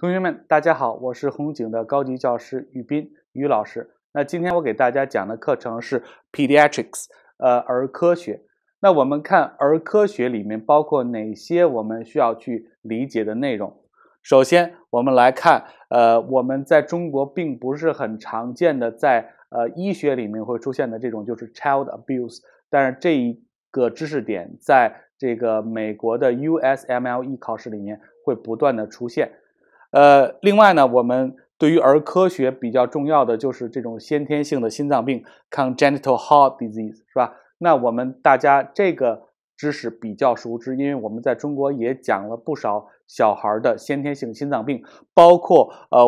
同学们，大家好，我是红景的高级教师于斌于老师。那今天我给大家讲的课程是 Pediatrics，呃，儿科学。那我们看儿科学里面包括哪些我们需要去理解的内容？首先，我们来看，呃，我们在中国并不是很常见的，在呃医学里面会出现的这种就是 child abuse，但是这一个知识点在这个美国的 USMLE 考试里面会不断的出现。呃，另外呢，我们对于儿科学比较重要的就是这种先天性的心脏病 （congenital heart disease），是吧？那我们大家这个知识比较熟知，因为我们在中国也讲了不少小孩的先天性心脏病，包括呃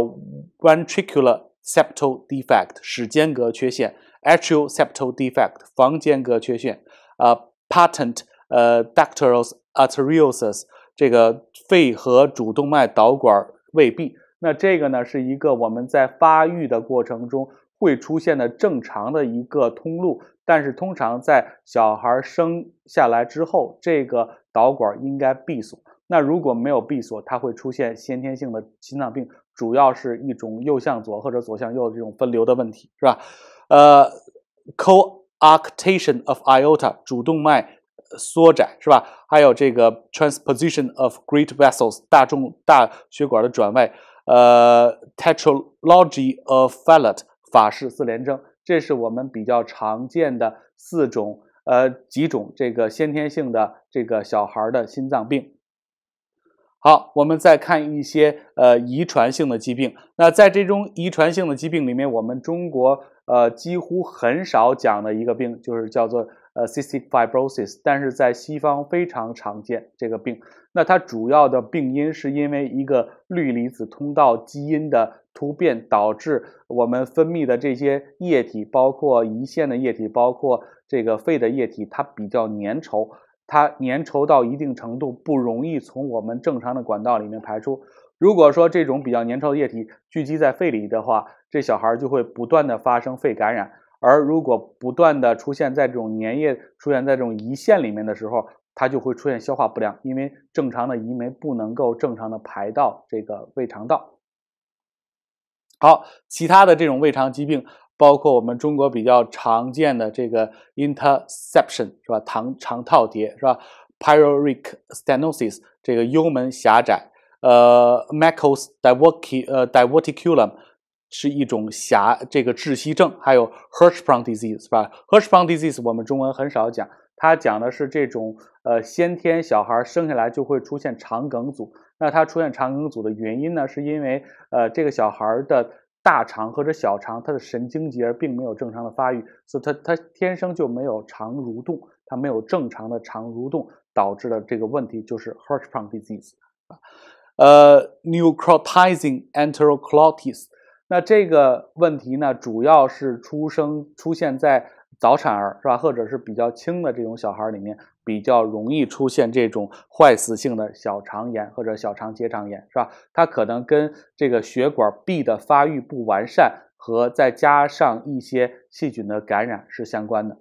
ventricular septal defect 室间隔缺陷，atrial septal defect 房间隔缺陷，呃，patent 呃 ductal arteriosus 这个肺和主动脉导管。未必，那这个呢是一个我们在发育的过程中会出现的正常的一个通路，但是通常在小孩生下来之后，这个导管应该闭锁。那如果没有闭锁，它会出现先天性的心脏病，主要是一种右向左或者左向右的这种分流的问题，是吧？呃，coarctation of Iota 主动脉。缩窄是吧？还有这个 transposition of great vessels 大众大血管的转位，呃，tetralogy of Fallot 法式四联征，这是我们比较常见的四种呃几种这个先天性的这个小孩的心脏病。好，我们再看一些呃遗传性的疾病。那在这种遗传性的疾病里面，我们中国呃几乎很少讲的一个病就是叫做。呃，cystic fibrosis，但是在西方非常常见这个病。那它主要的病因是因为一个氯离子通道基因的突变，导致我们分泌的这些液体，包括胰腺的液体，包括这个肺的液体，它比较粘稠，它粘稠到一定程度，不容易从我们正常的管道里面排出。如果说这种比较粘稠的液体聚集在肺里的话，这小孩就会不断的发生肺感染。而如果不断的出现在这种粘液出现在这种胰腺里面的时候，它就会出现消化不良，因为正常的胰酶不能够正常的排到这个胃肠道。好，其他的这种胃肠疾病，包括我们中国比较常见的这个 interception 是吧？肠肠套叠是吧？pyloric stenosis 这个幽门狭窄，呃，Meckel's diverti 呃 diverticulum。是一种狭这个窒息症，还有 Hirschsprung disease 是吧？Hirschsprung disease 我们中文很少讲，它讲的是这种呃先天小孩生下来就会出现肠梗阻。那它出现肠梗阻的原因呢，是因为呃这个小孩的大肠或者小肠它的神经节并没有正常的发育，所以它它天生就没有肠蠕动，它没有正常的肠蠕动导致的这个问题就是 Hirschsprung disease 啊，呃 necrotizing enterocolitis。那这个问题呢，主要是出生出现在早产儿是吧，或者是比较轻的这种小孩里面，比较容易出现这种坏死性的小肠炎或者小肠结肠炎是吧？它可能跟这个血管壁的发育不完善和再加上一些细菌的感染是相关的。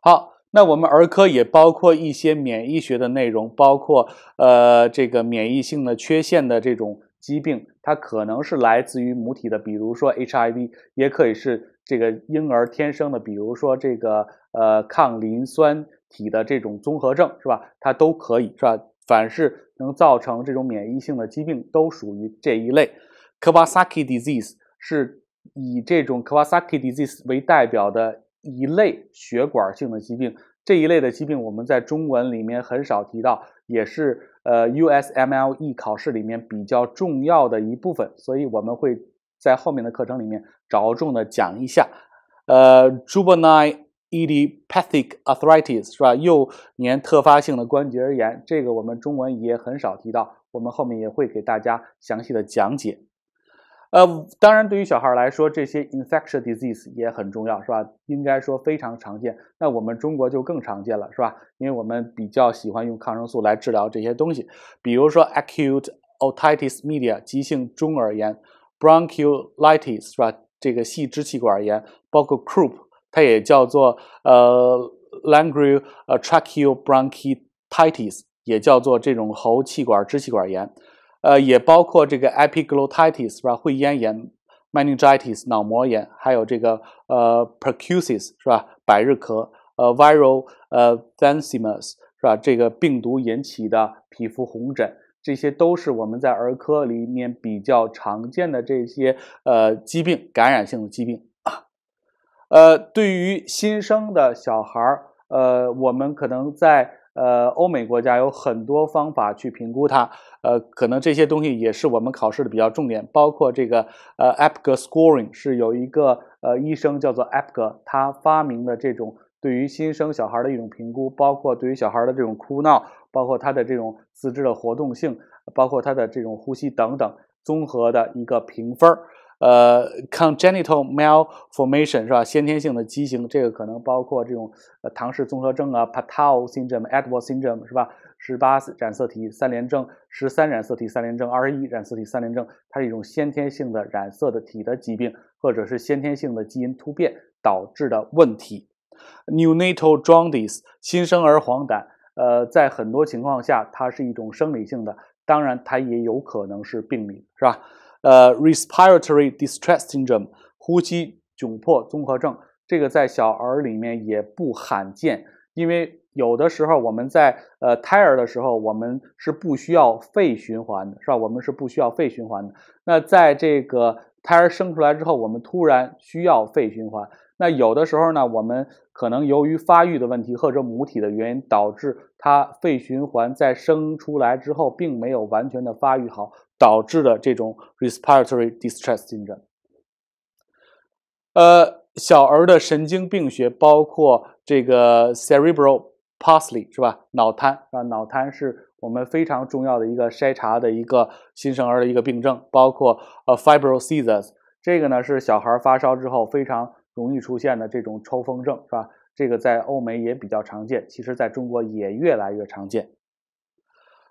好。那我们儿科也包括一些免疫学的内容，包括呃这个免疫性的缺陷的这种疾病，它可能是来自于母体的，比如说 HIV，也可以是这个婴儿天生的，比如说这个呃抗磷酸体的这种综合症，是吧？它都可以，是吧？凡是能造成这种免疫性的疾病，都属于这一类。Kawasaki disease 是以这种 Kawasaki disease 为代表的。一类血管性的疾病，这一类的疾病我们在中文里面很少提到，也是呃 USMLE 考试里面比较重要的一部分，所以我们会在后面的课程里面着重的讲一下。呃，Juvenile idiopathic arthritis 是吧？幼年特发性的关节炎，这个我们中文也很少提到，我们后面也会给大家详细的讲解。呃，当然，对于小孩来说，这些 infectious disease 也很重要，是吧？应该说非常常见。那我们中国就更常见了，是吧？因为我们比较喜欢用抗生素来治疗这些东西，比如说 acute otitis media 急性中耳炎，bronchiolitis 是吧？这个细支气管炎，包括 croup，它也叫做呃 l a n g r i l tracheobronchitis，也叫做这种喉气管支气管炎，呃，也包括这个 epiglottitis 是吧？会咽炎，meningitis 脑膜炎，还有这个呃 pertussis 是吧？百日咳，呃 viral 呃 t h a n s i m u s 是吧？这个病毒引起的皮肤红疹，这些都是我们在儿科里面比较常见的这些呃疾病，感染性的疾病。呃，对于新生的小孩儿，呃，我们可能在呃欧美国家有很多方法去评估它，呃，可能这些东西也是我们考试的比较重点，包括这个呃 a p g a Scoring 是有一个呃医生叫做 a p g a 他发明的这种对于新生小孩的一种评估，包括对于小孩的这种哭闹，包括他的这种四肢的活动性，包括他的这种呼吸等等，综合的一个评分儿。呃，congenital malformation 是吧？先天性的畸形，这个可能包括这种呃唐氏综合症啊，Patau syndrome、Edward syndrome 是吧？十八染色体三联症、十三染色体三联症、二十一染色体三联症，它是一种先天性的染色的体的疾病，或者是先天性的基因突变导致的问题。Neonatal jaundice 新生儿黄疸，呃，在很多情况下它是一种生理性的，当然它也有可能是病理，是吧？呃，respiratory distress syndrome，呼吸窘迫综合症，这个在小儿里面也不罕见。因为有的时候我们在呃胎儿的时候，我们是不需要肺循环的，是吧？我们是不需要肺循环的。那在这个胎儿生出来之后，我们突然需要肺循环。那有的时候呢，我们可能由于发育的问题或者母体的原因，导致它肺循环在生出来之后并没有完全的发育好。导致的这种 respiratory distress 进展。呃，小儿的神经病学包括这个 cerebral palsy 是吧？脑瘫啊，脑瘫是我们非常重要的一个筛查的一个新生儿的一个病症，包括呃 fibrosis，这个呢是小孩发烧之后非常容易出现的这种抽风症是吧？这个在欧美也比较常见，其实在中国也越来越常见。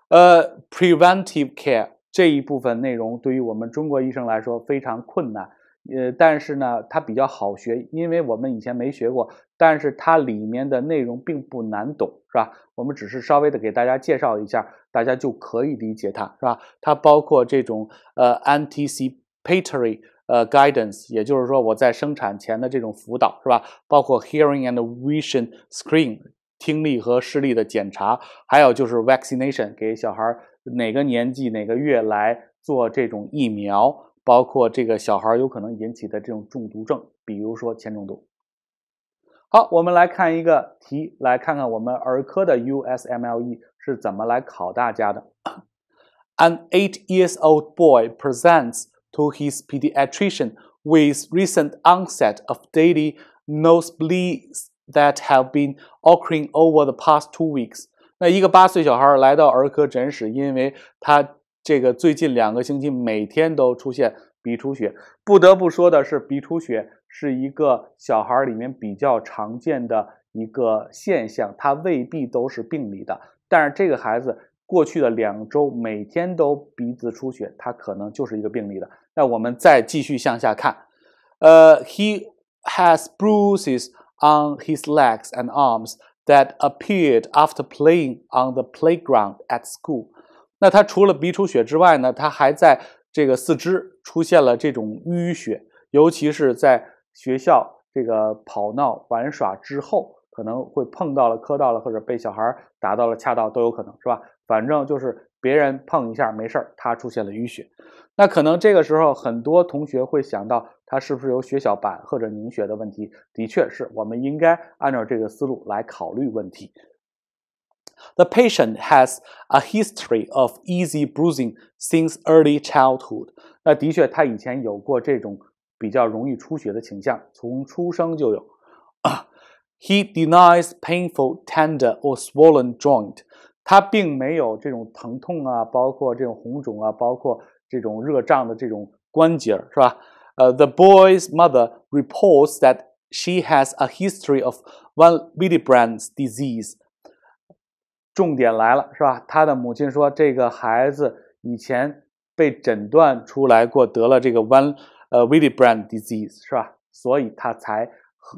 呃，preventive care。这一部分内容对于我们中国医生来说非常困难，呃，但是呢，它比较好学，因为我们以前没学过，但是它里面的内容并不难懂，是吧？我们只是稍微的给大家介绍一下，大家就可以理解它，是吧？它包括这种呃 anticipatory 呃 guidance，也就是说我在生产前的这种辅导，是吧？包括 hearing and vision screen 听力和视力的检查，还有就是 vaccination 给小孩儿。哪个年纪哪个月来做这种疫苗，包括这个小孩有可能引起的这种中毒症，比如说铅中毒。好，我们来看一个题，来看看我们儿科的 USMLE 是怎么来考大家的。An eight years old boy presents to his pediatrician with recent onset of daily nosebleeds that have been occurring over the past two weeks. 那一个八岁小孩来到儿科诊室，因为他这个最近两个星期每天都出现鼻出血。不得不说的是，鼻出血是一个小孩里面比较常见的一个现象，它未必都是病理的。但是这个孩子过去的两周每天都鼻子出血，他可能就是一个病理的。那我们再继续向下看，呃，he has bruises on his legs and arms。That appeared after playing on the playground at school。那他除了鼻出血之外呢，他还在这个四肢出现了这种淤血，尤其是在学校这个跑闹玩耍之后，可能会碰到了、磕到了，或者被小孩打到了、掐到都有可能，是吧？反正就是别人碰一下没事儿，他出现了淤血。那可能这个时候很多同学会想到，他是不是有血小板或者凝血的问题？的确是我们应该按照这个思路来考虑问题。The patient has a history of easy bruising since early childhood。那的确，他以前有过这种比较容易出血的倾向，从出生就有。He denies painful, tender or swollen joint。他并没有这种疼痛啊，包括这种红肿啊，包括。这种热胀的这种关节是吧？呃，The boy's mother reports that she has a history of von Willebrand's disease。重点来了是吧？他的母亲说，这个孩子以前被诊断出来过得了这个 one 呃 Willebrand disease 是吧？所以他才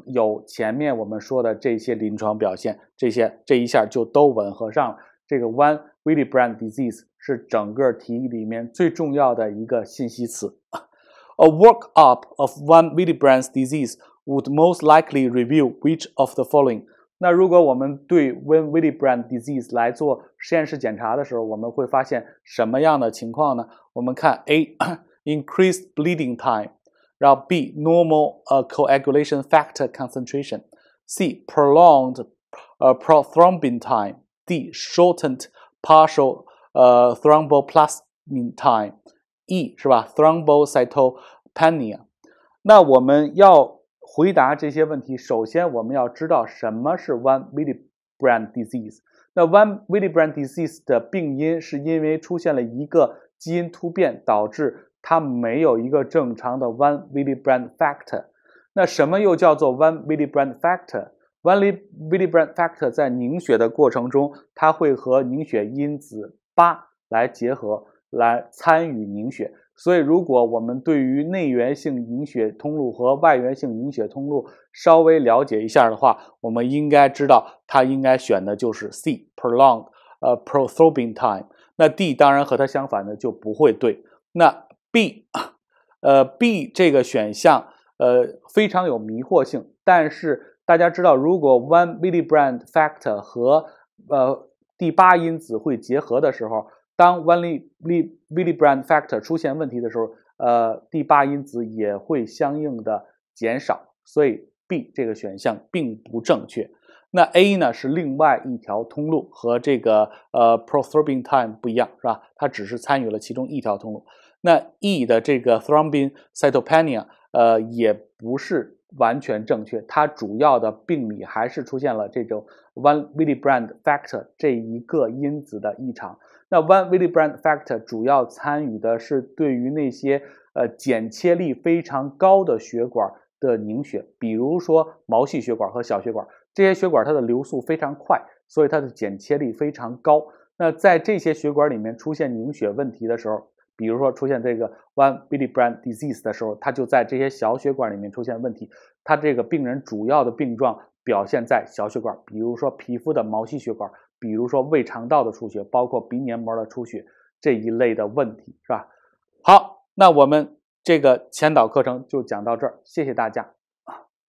有前面我们说的这些临床表现，这些这一下就都吻合上了。这个 one von Willebrand disease 是整个题里面最重要的一个信息词。A workup of one Willebrand disease would most likely reveal which of the following。那如果我们对 When Willebrand disease 来做实验室检查的时候，我们会发现什么样的情况呢？我们看 A increased bleeding time，然后 B normal 呃 coagulation factor concentration，C prolonged 呃 prothrombin time，D shortened partial 呃 thromboplasmin time，E 是吧？thrombocytopenia。那我们要回答这些问题，首先我们要知道什么是 One Willebrand disease。那 One Willebrand disease 的病因是因为出现了一个基因突变，导致它没有一个正常的 One Willebrand factor。那什么又叫做 One Willebrand factor？One Willebrand factor 在凝血的过程中，它会和凝血因子八来结合，来参与凝血。所以，如果我们对于内源性凝血通路和外源性凝血通路稍微了解一下的话，我们应该知道它应该选的就是 C，prolonged 呃 prothrombin time。那 D 当然和它相反的就不会对。那 B，呃 B 这个选项呃非常有迷惑性。但是大家知道，如果 one Willebrand factor 和呃第八因子会结合的时候。当 one Willebrand factor 出现问题的时候，呃，第八因子也会相应的减少，所以 B 这个选项并不正确。那 A 呢是另外一条通路，和这个呃 prothrombin time 不一样，是吧？它只是参与了其中一条通路。那 E 的这个 thrombin cytopenia，呃，也不是完全正确，它主要的病理还是出现了这种 one Willebrand factor 这一个因子的异常。那 one Willebrand factor 主要参与的是对于那些呃剪切力非常高的血管的凝血，比如说毛细血管和小血管，这些血管它的流速非常快，所以它的剪切力非常高。那在这些血管里面出现凝血问题的时候，比如说出现这个 one b i l l y b r a n d disease 的时候，它就在这些小血管里面出现问题。它这个病人主要的病状表现在小血管，比如说皮肤的毛细血管。比如说胃肠道的出血，包括鼻黏膜的出血这一类的问题，是吧？好，那我们这个前导课程就讲到这儿，谢谢大家。